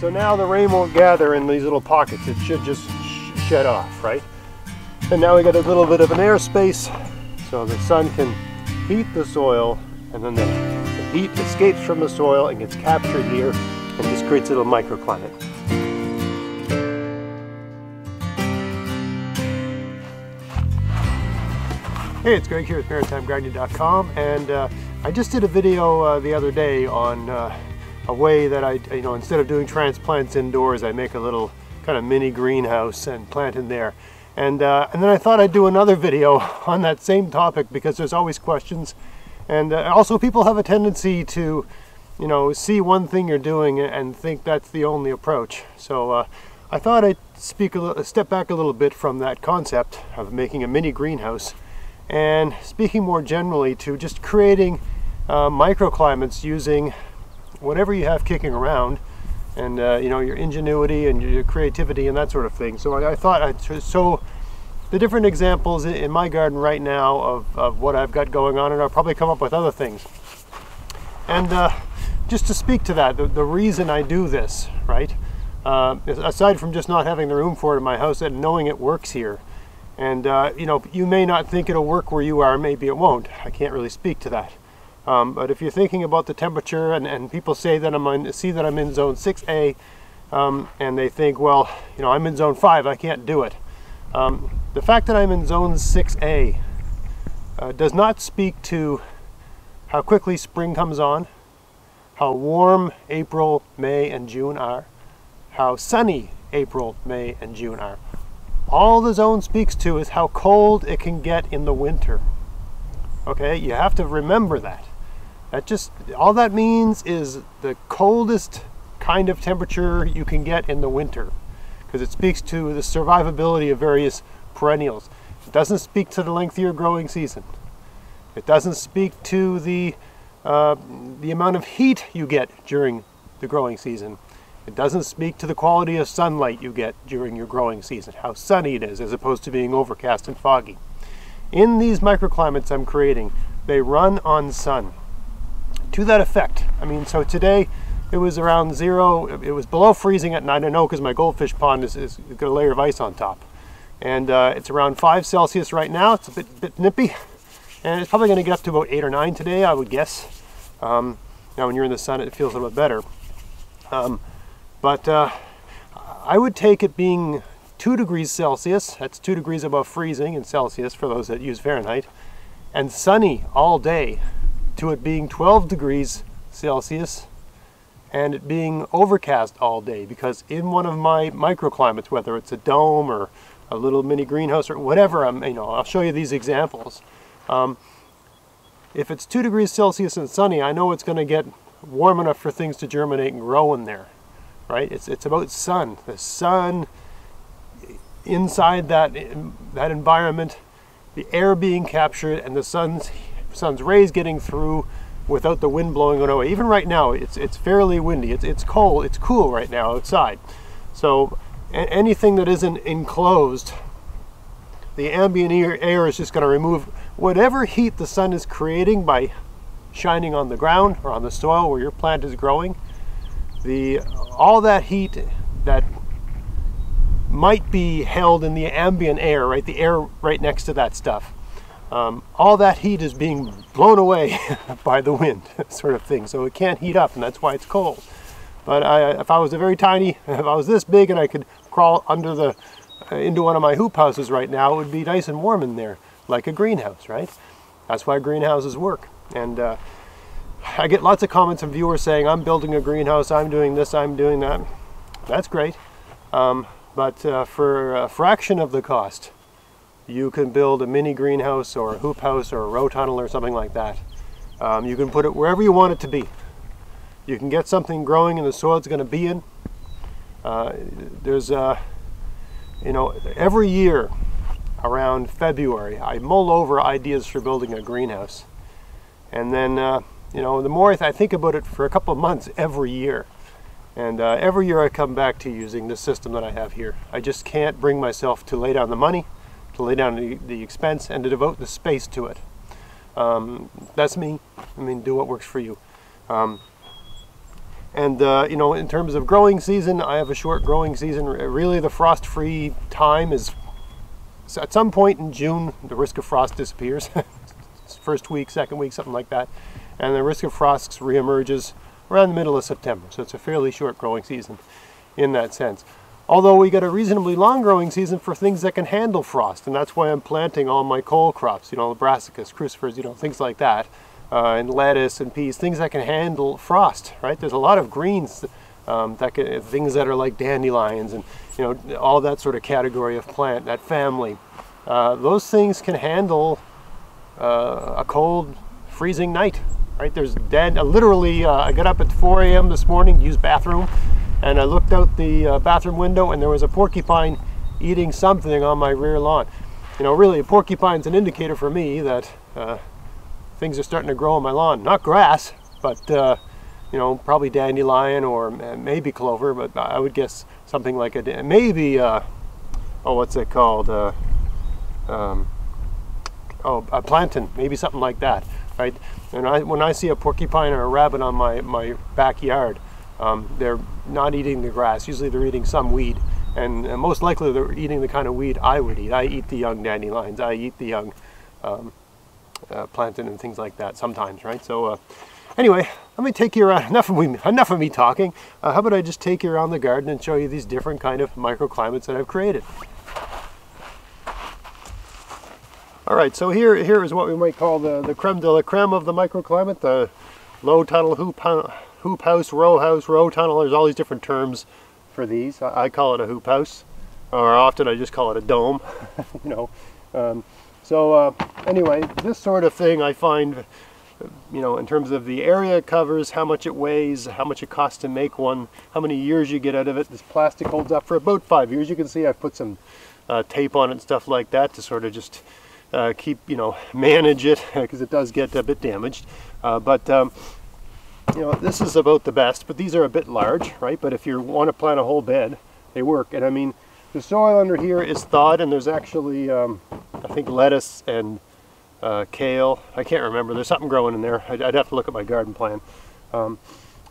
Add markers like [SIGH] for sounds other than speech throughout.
So now the rain won't gather in these little pockets. It should just sh shed off, right? And now we got a little bit of an airspace so the sun can heat the soil and then the, the heat escapes from the soil and gets captured here and just creates a little microclimate. Hey, it's Greg here at MaritimeGardening.com and uh, I just did a video uh, the other day on uh, a way that I, you know, instead of doing transplants indoors, I make a little kind of mini greenhouse and plant in there. And, uh, and then I thought I'd do another video [LAUGHS] on that same topic because there's always questions. And uh, also people have a tendency to, you know, see one thing you're doing and think that's the only approach. So uh, I thought I'd speak a little, step back a little bit from that concept of making a mini greenhouse and speaking more generally to just creating uh, microclimates using whatever you have kicking around and uh, you know your ingenuity and your creativity and that sort of thing. So I, I thought I'd show the different examples in my garden right now of, of what I've got going on, and I'll probably come up with other things. And uh, just to speak to that, the, the, reason I do this, right? Uh, aside from just not having the room for it in my house and knowing it works here, and uh, you know, you may not think it'll work where you are, maybe it won't. I can't really speak to that. Um, but if you're thinking about the temperature and, and people say that I'm on, see that I'm in zone 6A um, and they think, well, you know, I'm in zone 5, I can't do it. Um, the fact that I'm in zone 6A uh, does not speak to how quickly spring comes on, how warm April, May, and June are, how sunny April, May, and June are. All the zone speaks to is how cold it can get in the winter. Okay, you have to remember that. That just, all that means is the coldest kind of temperature you can get in the winter because it speaks to the survivability of various perennials. It doesn't speak to the length of your growing season. It doesn't speak to the, uh, the amount of heat you get during the growing season. It doesn't speak to the quality of sunlight you get during your growing season, how sunny it is as opposed to being overcast and foggy. In these microclimates I'm creating, they run on sun to that effect. I mean, so today it was around zero. It was below freezing at night. I know because my goldfish pond is, is got a layer of ice on top. And uh, it's around five Celsius right now. It's a bit, bit nippy. And it's probably going to get up to about eight or nine today, I would guess. Um, now, when you're in the sun, it feels a little bit better. Um, but uh, I would take it being two degrees Celsius. That's two degrees above freezing in Celsius for those that use Fahrenheit. And sunny all day to it being 12 degrees Celsius and it being overcast all day because in one of my microclimates, whether it's a dome or a little mini greenhouse or whatever, I'm, you know, I'll show you these examples. Um, if it's two degrees Celsius and sunny, I know it's going to get warm enough for things to germinate and grow in there, right? It's, it's about sun. The sun inside that, that environment, the air being captured and the sun's sun's rays getting through without the wind blowing it away. Even right now, it's it's fairly windy. It's it's cold. It's cool right now outside. So anything that isn't enclosed, the ambient air is just going to remove whatever heat the sun is creating by shining on the ground or on the soil where your plant is growing. The all that heat that might be held in the ambient air, right? The air right next to that stuff um, all that heat is being blown away [LAUGHS] by the wind, [LAUGHS] sort of thing. So it can't heat up, and that's why it's cold. But I, if I was a very tiny, [LAUGHS] if I was this big and I could crawl under the, uh, into one of my hoop houses right now, it would be nice and warm in there, like a greenhouse, right? That's why greenhouses work. And uh, I get lots of comments from viewers saying, I'm building a greenhouse, I'm doing this, I'm doing that. That's great. Um, but uh, for a fraction of the cost, you can build a mini greenhouse or a hoop house or a row tunnel or something like that. Um, you can put it wherever you want it to be. You can get something growing in the soil it's going to be in. Uh, there's, uh, you know, every year around February, I mull over ideas for building a greenhouse. And then, uh, you know, the more I, th I, think about it for a couple of months every year. And uh, every year I come back to using the system that I have here. I just can't bring myself to lay down the money to lay down the, the expense and to devote the space to it. Um, that's me. I mean, do what works for you. Um, And uh, you know, in terms of growing season, I have a short growing season. Really, the frost-free time is at some point in June. The risk of frost disappears. [LAUGHS] First week, second week, something like that, and the risk of frosts reemerges around the middle of September. So it's a fairly short growing season in that sense. Although we get a reasonably long growing season for things that can handle frost, and that's why I'm planting all my cole crops, you know, brassicas, crucifers, you know, things like that, uh, and lettuce and peas, things that can handle frost, right? There's a lot of greens, um, that can, things that are like dandelions and, you know, all that sort of category of plant, that family. Uh, those things can handle uh, a cold, freezing night, right? There's dead, literally, uh, I got up at 4 a.m. this morning to use bathroom, and I looked out the uh, bathroom window and there was a porcupine eating something on my rear lawn. You know, really, a porcupine's an indicator for me that uh, things are starting to grow on my lawn. Not grass, but, uh, you know, probably dandelion or maybe clover, but I would guess something like a, maybe, uh, oh, what's it called? Uh, um, oh, a plantain, maybe something like that, right? And I, when I see a porcupine or a rabbit on my, my backyard, um, they're not eating the grass. Usually they're eating some weed. And, most likely they're eating the kind of weed I would eat. I eat the young dandelions. I eat the young um, uh, plantain and things like that sometimes, right? So uh, anyway, let me take you around. [LAUGHS] Enough of me, enough of me talking. Uh, how about I just take you around the garden and show you these different kind of microclimates that I've created. All right, so here, here is what we might call the, the creme de la creme of the microclimate, the low tunnel hoop hoop house, row house, row tunnel. There's all these different terms for these. I, I call it a hoop house, or often I just call it a dome. [LAUGHS] you know. Um, so uh, anyway, this sort of thing I find, you know, in terms of the area it covers, how much it weighs, how much it costs to make one, how many years you get out of it. This plastic holds up for about five years. You can see I've put some uh, tape on it and stuff like that to sort of just uh, keep, you know, [LAUGHS] manage it [LAUGHS] because it does get a bit damaged. Uh, but um, you know, this is about the best, but these are a bit large, right? But if you want to plant a whole bed, they work. And I mean, the soil under here is thawed, and there's actually, um, I think, lettuce and uh, kale. I can't remember. There's something growing in there. I'd, I'd have to look at my garden plan. Um,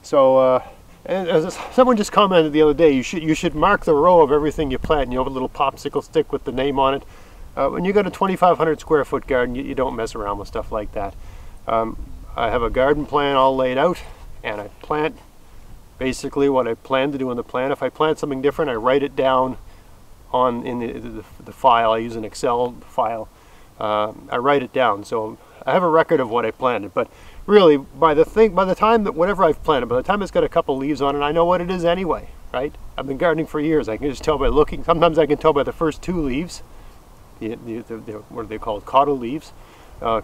so, uh, and as someone just commented the other day, you should you should mark the row of everything you plant. And you have a little popsicle stick with the name on it. Uh, when you got a 2,500 square foot garden, you, you, don't mess around with stuff like that. Um, I have a garden plan all laid out and I plant basically what I plan to do in the plan. If I plant something different, I write it down on in the, the, the file. I use an Excel file. Uh, I write it down, so I have a record of what I planted. But really, by the thing, by the time that whatever I've planted, by the time it's got a couple leaves on it, I know what it is anyway, right? I've been gardening for years. I can just tell by looking. Sometimes I can tell by the first two leaves. The, the, the, what are they called? Cotyl leaves, uh.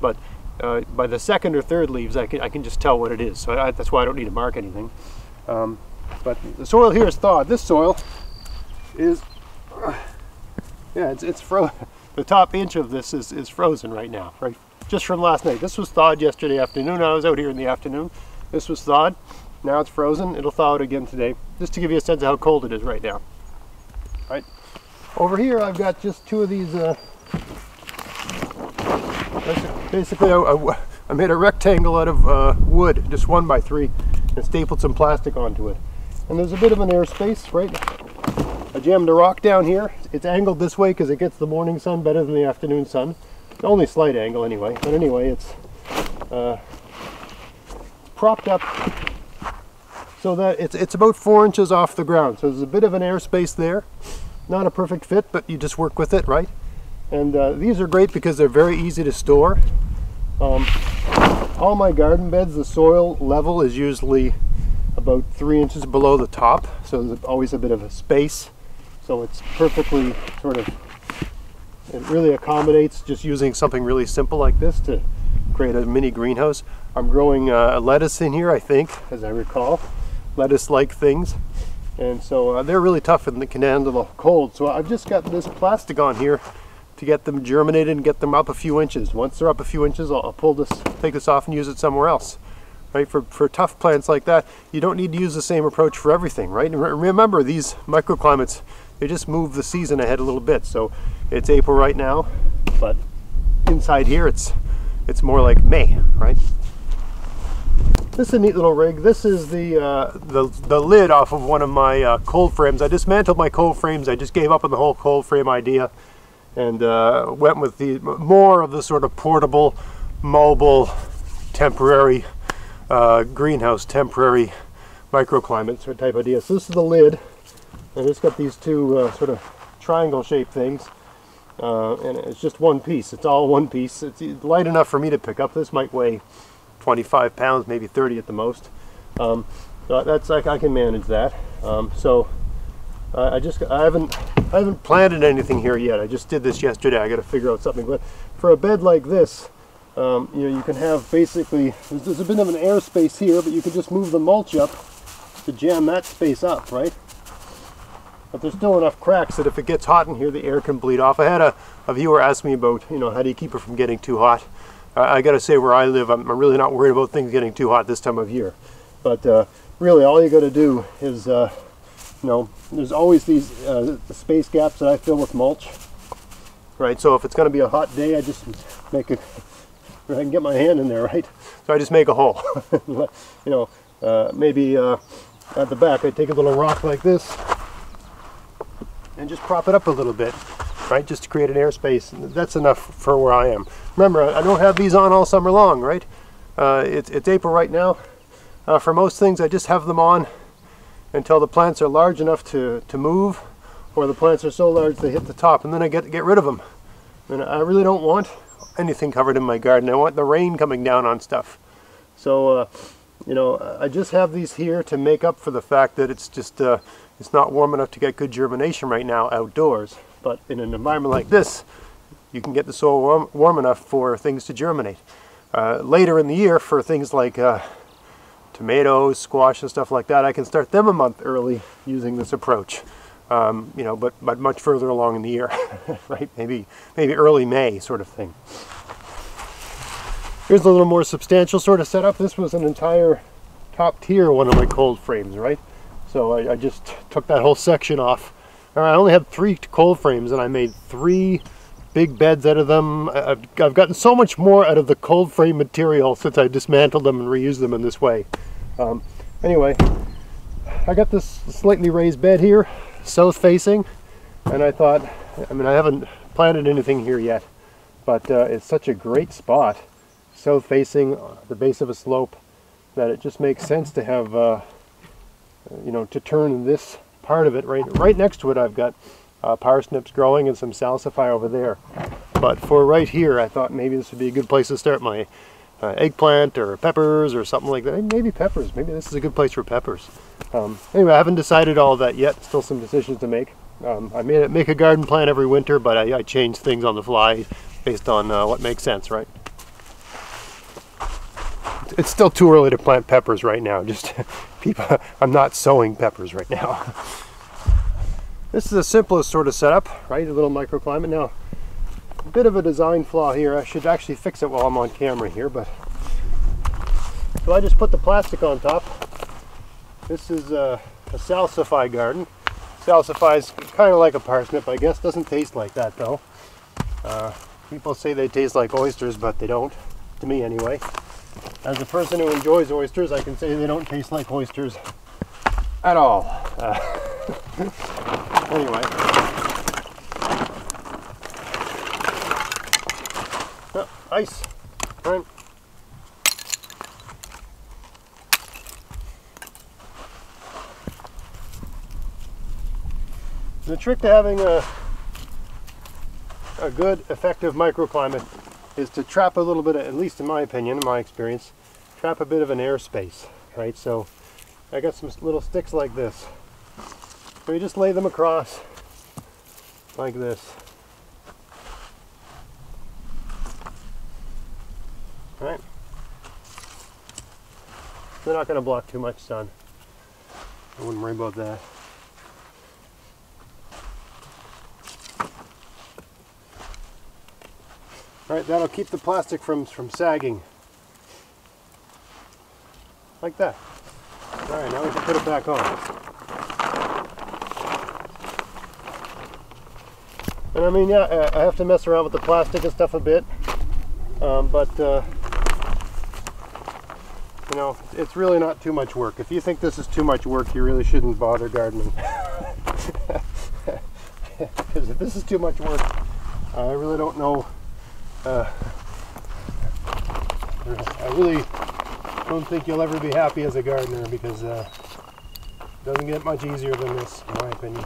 But uh, by the second or third leaves, I can, I can just tell what it is. So I, that's why I don't need to mark anything. Um, but the soil here is thawed. This soil is, uh, [SIGHS] yeah, it's, it's frozen. [LAUGHS] The top inch of this is, is frozen right now, right? Just from last night. This was thawed yesterday afternoon. I was out here in the afternoon. This was thawed. Now it's frozen. It'll thaw out again today. Just to give you a sense of how cold it is right now. Right. Over here I've got just two of these uh, basically I, I, made a rectangle out of uh, wood, just one by three, and stapled some plastic onto it. And there's a bit of an airspace, right? I jammed a rock down here. It's angled this way because it gets the morning sun better than the afternoon sun. Only slight angle anyway, but anyway, it's uh, propped up so that it's, it's about four inches off the ground. So there's a bit of an airspace there. Not a perfect fit, but you just work with it, right? And uh, these are great because they're very easy to store. Um, all my garden beds, the soil level is usually about three inches below the top. So there's always a bit of a space. So it's perfectly sort of, it really accommodates just using something really simple like this to create a mini greenhouse. I'm growing uh, lettuce in here, I think, as I recall. Lettuce-like things. And so uh, they're really tough and they can handle the cold. So I've just got this plastic on here to get them germinated and get them up a few inches. Once they're up a few inches, I'll, I'll pull this, take this off and use it somewhere else. Right, for, for tough plants like that, you don't need to use the same approach for everything, right? And remember, these microclimates, they just move the season ahead a little bit. So it's April right now, but inside here, it's, it's more like May, right? this is a neat little rig. This is the uh, the, the lid off of one of my uh, cold frames. I dismantled my cold frames. I just gave up on the whole cold frame idea and uh, went with the more of the sort of portable, mobile, temporary uh, greenhouse, temporary microclimate sort of type idea. So this is the lid, and it's got these two uh, sort of triangle-shaped things. Uh, and it's just one piece. It's all one piece. It's light enough for me to pick up. This might weigh 25 pounds, maybe 30 at the most. Um, that's like I can manage that. Um, so uh, I just I haven't I haven't planted anything here yet. I just did this yesterday. I got to figure out something. But for a bed like this, um, you know, you can have basically there's, there's a bit of an air space here, but you can just move the mulch up to jam that space up, right? But there's still enough cracks that if it gets hot in here, the air can bleed off. I had a, a viewer ask me about, you know, how do you keep it from getting too hot? I, I got to say, where I live, I'm, I'm, really not worried about things getting too hot this time of year. But uh, really, all you got to do is, uh, you know, there's always these uh, space gaps that I fill with mulch. Right, so if it's going to be a hot day, I just make it, I can get my hand in there, right? So I just make a hole. [LAUGHS] you know, uh, maybe uh, at the back, I take a little rock like this and just prop it up a little bit right? Just to create an airspace. That's enough for where I am. Remember, I don't have these on all summer long, right? Uh, it's, it's April right now. Uh, for most things, I just have them on until the plants are large enough to, to move, or the plants are so large they hit the top, and then I get get rid of them. And I really don't want anything covered in my garden. I want the rain coming down on stuff. So, uh, you know, I just have these here to make up for the fact that it's just, uh, it's not warm enough to get good germination right now outdoors. But in an environment like this, you can get the soil warm, warm enough for things to germinate. Uh, later in the year, for things like uh, tomatoes, squash, and stuff like that, I can start them a month early using this approach. Um, you know, but but much further along in the year, [LAUGHS] right? Maybe maybe early May sort of thing. Here's a little more substantial sort of setup. This was an entire top tier one of my cold frames, right? So I, I just took that whole section off I only had three cold frames and I made three big beds out of them. I've, I've gotten so much more out of the cold frame material since I dismantled them and reused them in this way. Um, anyway, I got this slightly raised bed here, south facing, and I thought, I mean, I haven't planted anything here yet, but uh, it's such a great spot, south facing, uh, the base of a slope, that it just makes sense to have, uh, you know, to turn this part of it. Right, right next to it I've got uh, parsnips growing and some salsify over there. But for right here, I thought maybe this would be a good place to start my uh, eggplant or peppers or something like that. Maybe peppers. Maybe this is a good place for peppers. Um, anyway, I haven't decided all that yet. Still some decisions to make. Um, I made make a garden plan every winter, but I, I change things on the fly based on uh, what makes sense, right? It's still too early to plant peppers right now. Just [LAUGHS] people, I'm not sowing peppers right now. [LAUGHS] This is the simplest sort of setup, right? A little microclimate. Now, a bit of a design flaw here. I should actually fix it while I'm on camera here, but so I just put the plastic on top. This is a, a salsify garden. Salsify is kind of like a parsnip, I guess. Doesn't taste like that though. Uh, people say they taste like oysters, but they don't. To me, anyway. As a person who enjoys oysters, I can say they don't taste like oysters at all. Uh, [LAUGHS] anyway. Uh, oh, ice. Right. The trick to having a, a good, effective microclimate is to trap a little bit, of, at least in my opinion, in my experience, trap a bit of an airspace, right? So I got some little sticks like this. So you just lay them across like this. Right? They're not going to block too much sun. I wouldn't worry about that. Alright, that'll keep the plastic from, from sagging. Like that. Alright, now we can put it back on. And I mean, yeah, I have to mess around with the plastic and stuff a bit. Um, but uh, you know, it's really not too much work. If you think this is too much work, you really shouldn't bother gardening. [LAUGHS] Because if this is too much work, I really don't know. Uh, I really don't think you'll ever be happy as a gardener because uh, it doesn't get much easier than this, in my opinion.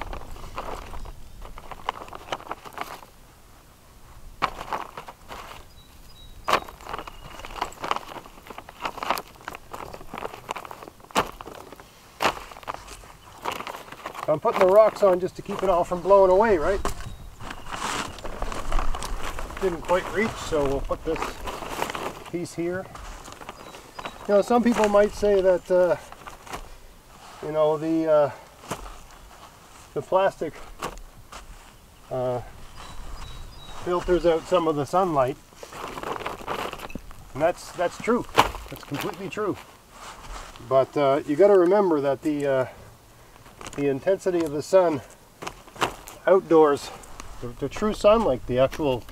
I'm putting the rocks on just to keep it all from blowing away, right? Didn't quite reach, so we'll put this piece here. You know, some people might say that, uh, you know, the uh, the plastic uh, filters out some of the sunlight, and that's that's true. That's completely true. But uh, you got to remember that the uh, the intensity of the sun outdoors, the, the true like the actual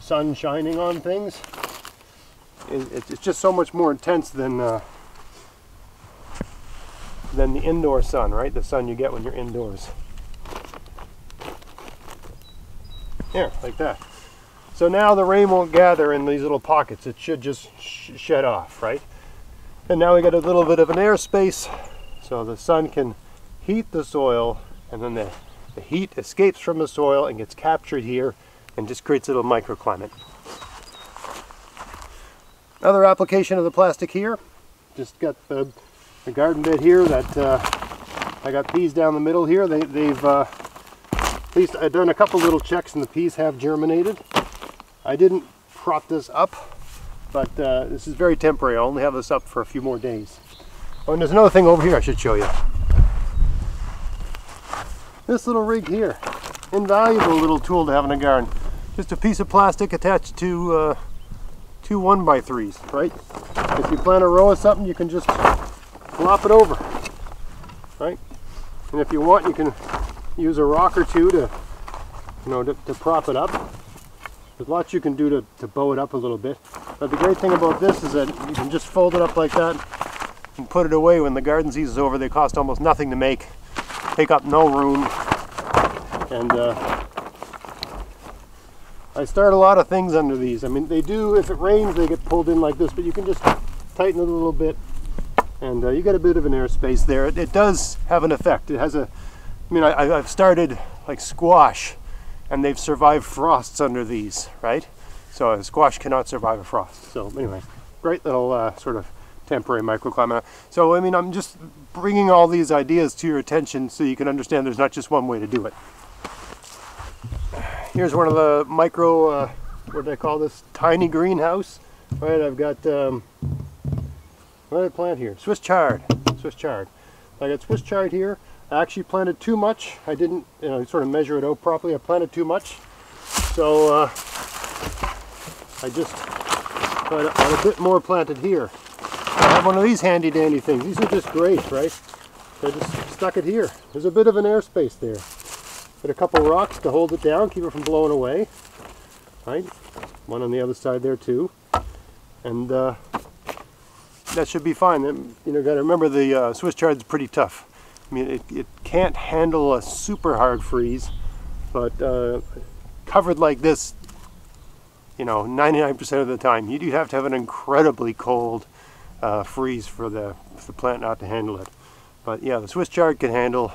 sun shining on things, it, it's just so much more intense than uh, than the indoor sun, right? The sun you get when you're indoors. Here, like that. So now the rain won't gather in these little pockets. It should just sh shed off, right? And now we got a little bit of an airspace so the sun can heat the soil and then the, the heat escapes from the soil and gets captured here and just creates a little microclimate. Another application of the plastic here, just got the, the garden bed here that uh, I got peas down the middle here. They, they've uh, at least I've done a couple little checks and the peas have germinated. I didn't prop this up, but uh, this is very temporary. I only have this up for a few more days. Oh, and there's another thing over here I should show you. This little rig here, invaluable little tool to have in a garden. Just a piece of plastic attached to uh, two one by threes, right? If you plant a row of something, you can just flop it over, right? And if you want, you can use a rock or two to, you know, to, to prop it up. There's lots you can do to, to bow it up a little bit. But the great thing about this is that you can just fold it up like that and put it away when the garden season is over. They cost almost nothing to make take up no room. And uh, I start a lot of things under these. I mean, they do, if it rains, they get pulled in like this, but you can just tighten it a little bit. And uh, you get a bit of an airspace there. It, it, does have an effect. It has a, I mean, I, I've started like squash and they've survived frosts under these, right? So a squash cannot survive a frost. So anyway, great little uh, sort of temporary microclimate. So I mean, I'm just bringing all these ideas to your attention so you can understand there's not just one way to do it. Here's one of the micro, uh, what do I call this? Tiny greenhouse. Right, I've got, um, what did I plant here? Swiss chard, Swiss chard. I got Swiss chard here. I actually planted too much. I didn't, you know, sort of measure it out properly. I planted too much. So, uh, I just got a, a bit more planted here. I have one of these handy dandy things. These are just great, right? I just stuck it here. There's a bit of an airspace there. Put a couple rocks to hold it down, keep it from blowing away. Right? One on the other side there too. And uh, that should be fine. You know, got to remember the uh, Swiss chard is pretty tough. I mean, it, it can't handle a super hard freeze, but uh, covered like this, you know, 99% of the time, you do have to have an incredibly cold uh, freeze for the, for the plant not to handle it. But yeah, the Swiss chard can handle,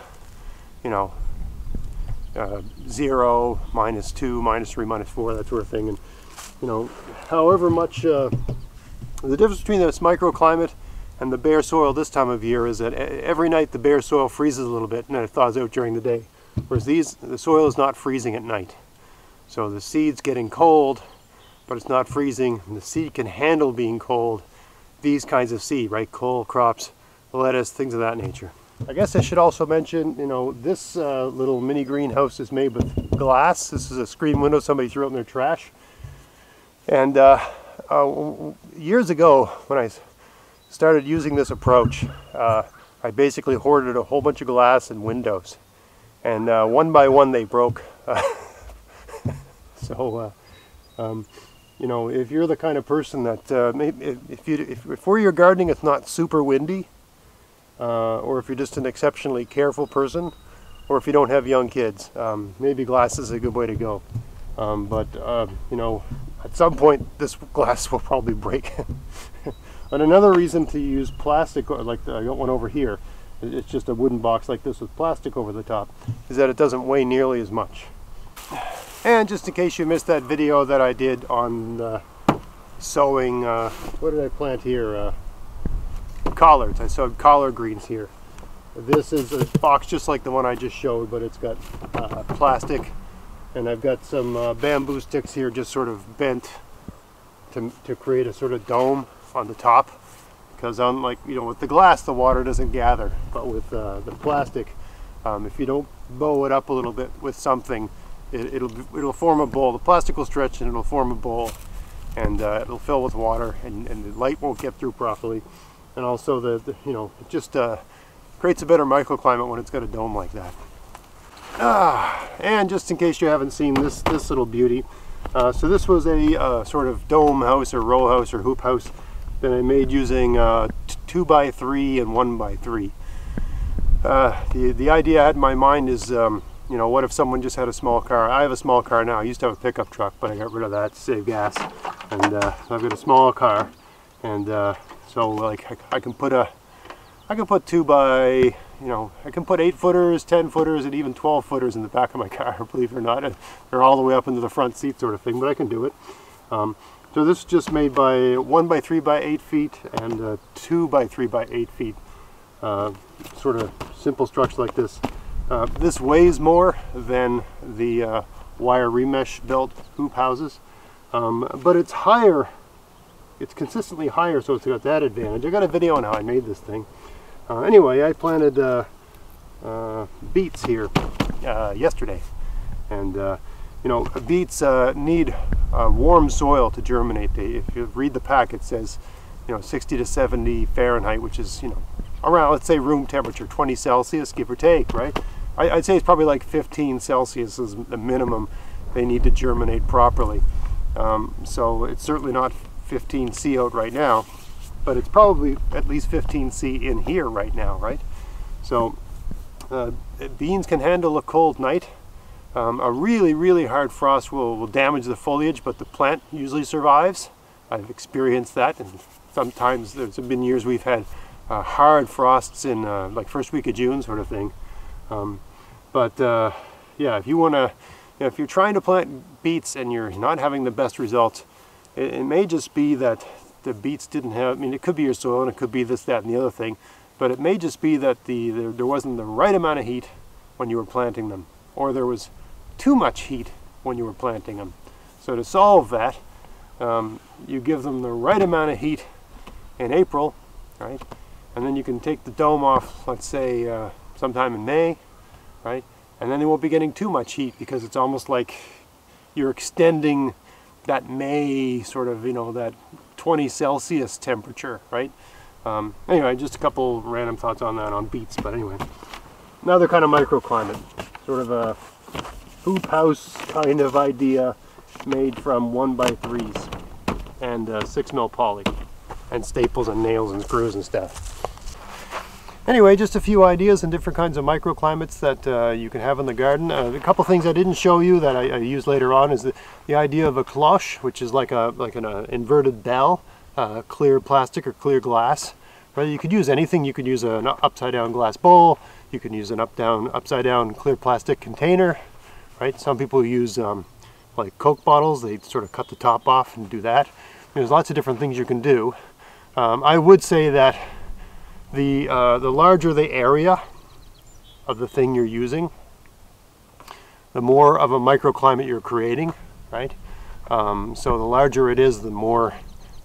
you know, uh, zero, minus two, minus three, minus four, that sort of thing. And you know, however much uh, the difference between this microclimate and the bare soil this time of year is that every night the bare soil freezes a little bit and then it thaws out during the day. Whereas these, the soil is not freezing at night. So the seed's getting cold, but it's not freezing. The seed can handle being cold these kinds of seed, right? Cole crops, lettuce, things of that nature. I guess I should also mention, you know, this uh, little mini greenhouse is made with glass. This is a screen window somebody threw out in their trash. And uh, uh, years ago, when I started using this approach, uh, I basically hoarded a whole bunch of glass and windows. And uh, one by one they broke. [LAUGHS] so uh, um, you know, if you're the kind of person that uh, maybe if you if for your gardening it's not super windy, uh, or if you're just an exceptionally careful person, or if you don't have young kids, um, maybe glass is a good way to go. Um, but uh, you know, at some point this [LAUGHS] glass will probably break. [LAUGHS] and another reason to use plastic, like the, I got one over here, it's just a wooden box like this with plastic over the top, is that it doesn't weigh nearly as much. And just in case you missed that video that I did on uh, sowing, uh, what did I plant here? Uh, collards. I sowed collard greens here. This is a box just like the one I just showed, but it's got uh, plastic. And I've got some uh, bamboo sticks here just sort of bent to, to create a sort of dome on the top. Because unlike, you know, with the glass, the water doesn't gather. But with uh, the plastic, um, if you don't bow it up a little bit with something, it, will it'll form a bowl. The plastic will stretch and it'll form a bowl, and uh, it'll fill with water, and, and the light won't get through properly, and also the, the you know it just uh, creates a better microclimate when it's got a dome like that. Ah, and just in case you haven't seen this this little beauty, uh, so this was a uh, sort of dome house or row house or hoop house that I made using uh, two by three and one by three. Uh, the the idea I had in my mind is um, you know, what if someone just had a small car? I have a small car now. I used to have a pickup truck, but I got rid of that to save gas. And uh, I've got a small car, and uh, so like I, I, can put a, I can put two by, you know, I can put eight footers, ten footers, and even twelve footers in the back of my [LAUGHS] car. Believe it or not, they're all the way up into the front seat, sort of thing. But I can do it. Um, so this is just made by one by three by eight feet and uh, two by three by eight feet. Uh, sort of simple structure like this. Uh, this weighs more than the uh, wire remesh built hoop houses, um, but it's higher. It's consistently higher, so it's got that advantage. I got a video on how I made this thing. Uh, anyway, I planted uh, uh, beets here yesterday, and you know, beets need warm soil to germinate. They, if you read the pack, it says, you know, 60 to 70 Fahrenheit, which is, you know, around, let's say room temperature, 20 Celsius, give or take, right? I, would say it's probably like 15 Celsius is the minimum they need to germinate properly. Um, so it's certainly not 15 C out right now, but it's probably at least 15 C in here right now, right? So uh, beans can handle a cold night. Um, a really, really hard frost will, will damage the foliage, but the plant usually survives. I've experienced that, and sometimes there's been years we've had uh, hard frosts in uh, like first week of June sort of thing. Um, but uh, yeah, if you want to, you know, if you're trying to plant beets and you're not having the best results, it, it, may just be that the beets didn't have, I mean, it could be your soil and it could be this, that, and the other thing, but it may just be that the, the there wasn't the right amount of heat when you were planting them, or there was too much heat when you were planting them. So to solve that, um, you give them the right amount of heat in April, right? And then you can take the dome off, let's say, uh, sometime in May, right? And then they won't be getting too much heat because it's almost like you're extending that May sort of, you know, that 20 Celsius temperature, right? Um, anyway, just a couple random thoughts on that on beets, but anyway. Another kind of microclimate, sort of a hoop house kind of idea made from one by threes and uh, six mil poly and staples and nails and screws and stuff. Anyway, just a few ideas and different kinds of microclimates that uh, you can have in the garden. Uh, a couple things I didn't show you that I, I use later on is the, the, idea of a cloche, which is like a like an uh, inverted bell, uh, clear plastic or clear glass. Right? You could use anything. You could use an upside down glass bowl. You can use an up down upside down clear plastic container. Right? Some people use um, like Coke bottles. They sort of cut the top off and do that. There's lots of different things you can do. Um, I would say that the, uh, the larger the area of the thing you're using, the more of a microclimate you're creating, right? Um, so the larger it is, the more,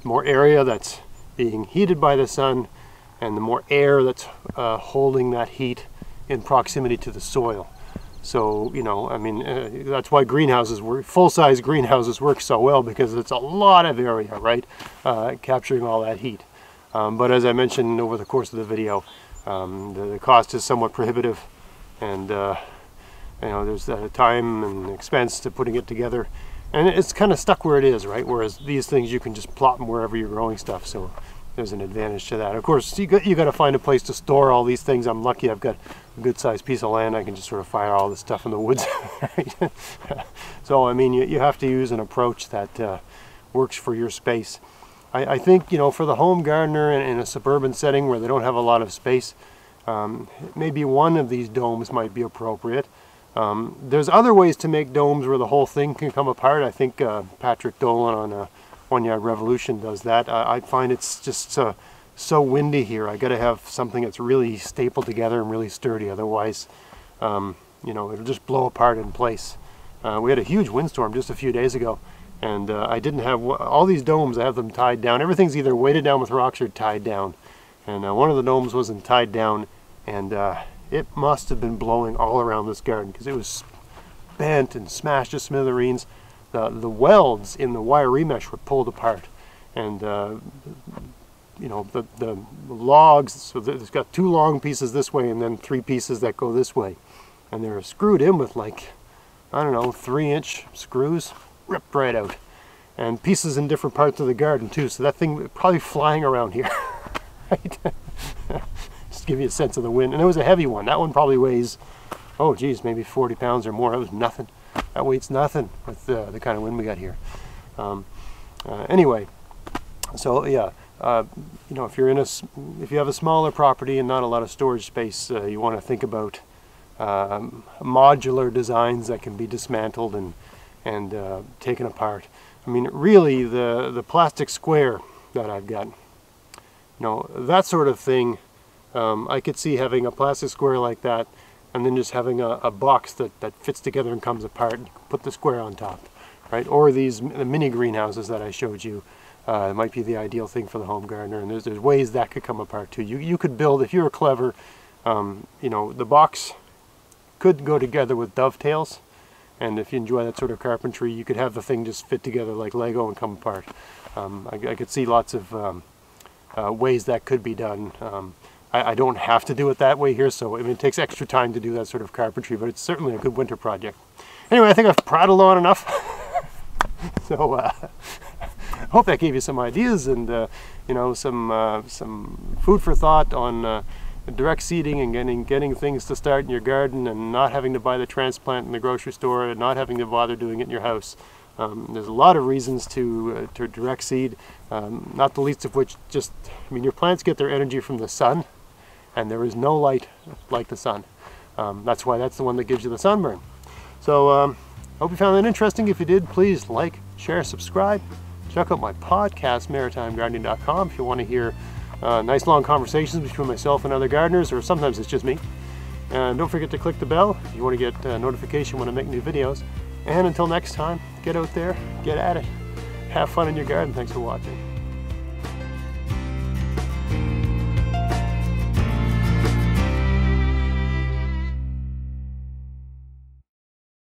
more area that's being heated by the sun and the more air that's uh, holding that heat in proximity to the soil. So, you know, I mean, uh, that's why greenhouses work, full-size greenhouses work so well because it's a lot of area, right? Uh, capturing all that heat. Um, but as I mentioned over the course of the video, um, the, the, cost is somewhat prohibitive and uh, you know there's time and expense to putting it together and it's kind of stuck where it is, right? Whereas these things you can just plot them wherever you're growing stuff. So there's an advantage to that. Of course, you got, you got to find a place to store all these things. I'm lucky I've got a good sized piece of land. I can just sort of fire all this stuff in the woods. [LAUGHS] so, I mean, you, you have to use an approach that uh, works for your space. I, I, think, you know, for the home gardener in, in, a suburban setting where they don't have a lot of space, um, maybe one of these domes might be appropriate. Um, there's other ways to make domes where the whole thing can come apart. I think uh, Patrick Dollan on uh, One Yard Revolution does that. I, I find it's just uh, so windy here. I got to have something that's really stapled together and really sturdy. Otherwise, um, you know, it'll just blow apart in place. Uh, we had a huge windstorm just a few days ago, and uh, I didn't have all these domes. I have them tied down. Everything's either weighted down with rocks or tied down. And uh, one of the domes wasn't tied down, and it must have been blowing all around this garden because it was bent and smashed to smithereens. The, the welds in the wire remesh were pulled apart and uh, you know the, the logs so it's got two long pieces this way and then three pieces that go this way and they're screwed in with like I don't know three inch screws ripped right out and pieces in different parts of the garden too so that thing probably flying around here [LAUGHS] right [LAUGHS] just give you a sense of the wind. And it was a heavy one. That one probably weighs, oh geez, maybe 40 pounds or more. That was nothing. That weight's nothing with the, the kind of wind we got here. Um, uh, anyway, so yeah, uh, you know, if you're in a, if you have a smaller property and not a lot of storage space, uh, you want to think about um, modular designs that can be dismantled and and uh, taken apart. I mean, really, the the plastic square that I've got, you know, that sort of thing um, I could see having a plastic square like that and then just having a, a box that, that fits together and comes apart and put the square on top, right? Or these the mini greenhouses that I showed you. Uh, it might be the ideal thing for the home gardener and there's, there's ways that could come apart too. You, you could build, if you were clever, um, you know, the box could go together with dovetails and if you enjoy that sort of carpentry, you could have the thing just fit together like Lego and come apart. Um, I, I, could see lots of um, uh, ways that could be done. Um, I, I, don't have to do it that way here, so I mean, it takes extra time to do that sort of carpentry, but it's certainly a good winter project. Anyway, I think I've prattled on enough. [LAUGHS] so uh, I [LAUGHS] hope that gave you some ideas and uh, you know some uh, some food for thought on uh, direct seeding and getting getting things to start in your garden and not having to buy the transplant in the grocery store and not having to bother doing it in your house. Um, there's a lot of reasons to, uh, to direct seed, um, not the least of which just, I mean, your plants get their energy from the sun, and there is no light like the sun. Um, that's why that's the one that gives you the sunburn. So um, hope you found that interesting. If you did, please like, share, subscribe. Check out my podcast, maritimegardening.com, if you want to hear uh, nice long conversations between myself and other gardeners, or sometimes it's just me. And don't forget to click the bell if you want to get a notification when I make new videos. And until next time, get out there, get at it. Have fun in your garden. Thanks for watching.